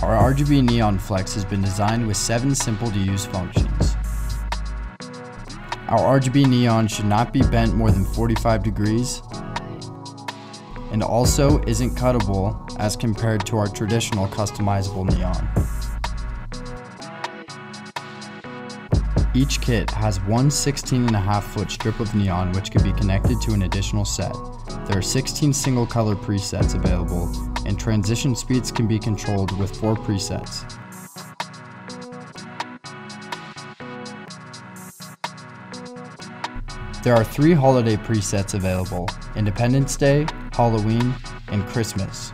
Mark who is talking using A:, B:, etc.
A: Our RGB Neon Flex has been designed with seven simple to use functions. Our RGB neon should not be bent more than 45 degrees and also isn't cuttable as compared to our traditional customizable neon. Each kit has one 16 and a half foot strip of neon which can be connected to an additional set. There are 16 single color presets available and transition speeds can be controlled with four presets. There are three holiday presets available, Independence Day, Halloween, and Christmas.